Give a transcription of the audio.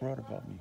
wrote about me.